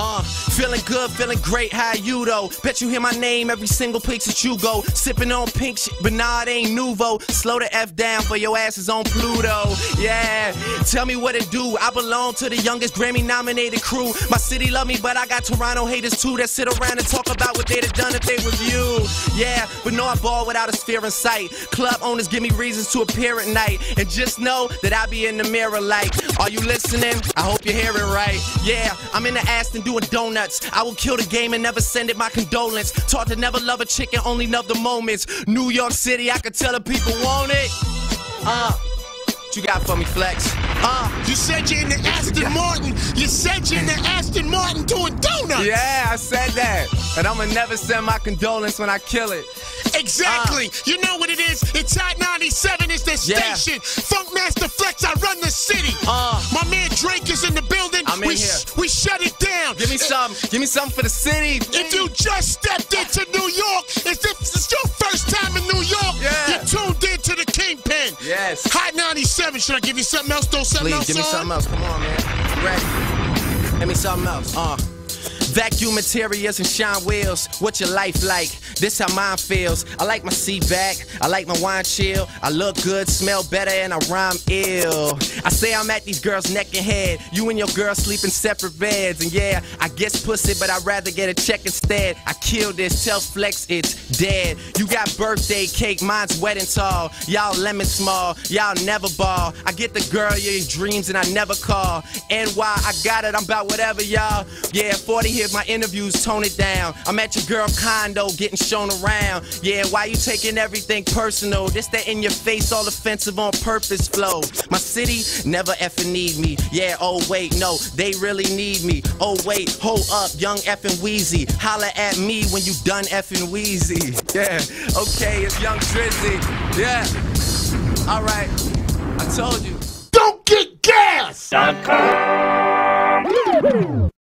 Uh, feeling good, feeling great, how you though? Bet you hear my name every single place that you go. Sipping on pink shit, but nah, it ain't nouveau. Slow the F down for your asses on Pluto. Yeah, tell me what it do. I belong to the youngest Grammy nominated crew. My city love me, but I got Toronto haters too that sit around and talk about what they'd have done if they was you. Yeah, but no, I ball without a sphere in sight. Club owners give me reasons to appear at night. And just know that I be in the mirror like, are you listening? I hope you hear it right. Yeah, I'm in the Aston doing donuts. I will kill the game and never send it my condolence. Taught to never love a chick and only love the moments. New York City, I could tell the people want it. Uh, what you got for me, Flex? Uh, You said you're in the Aston Martin. You said you're in the Aston Martin doing donuts. yeah, I said that. And I'ma never send my condolence when I kill it. Exactly. you know what it is? It's Hot 97 is the Yeah. station. Funkmaster Flex, I run the city. Uh. My man Drake is in the building. I'm in we, here. Me some, give me something for the city. If you just stepped into New York, if this is your first time in New York, Yeah. you're tuned in to the Kingpin. Yes. Hot 97. Should I give you something else? Throw something Please, else give me something else. Come on, man. You ready? Give me something else. Uh. Vacuum materials and shine wheels. What's your life like? This how mine feels. I like my seat back. I like my wine chill. I look good, smell better, and I rhyme ill. I say I'm at these girls' neck and head. You and your girl sleep in separate beds. And yeah, I guess pussy, but I'd rather get a check instead. I kill this. Tell Flex it's dead. You got birthday cake, mine's wedding tall. Y'all lemon small. Y'all never ball. I get the girl your dreams and I never call. NY, I got it. I'm about whatever, y'all. Yeah, 40 here's my interviews, tone it down. I'm at your girl condo getting shown around. Yeah, why you taking everything personal? This that in your face, all offensive on purpose flow. My city never effing need me. Yeah, oh wait, no, they really need me. Oh wait, hold up, young effing Wheezy. Holla at me when you done effing Wheezy. Yeah, okay, it's young Drizzy. Yeah, alright, I told you. Don't get gas! Dot com.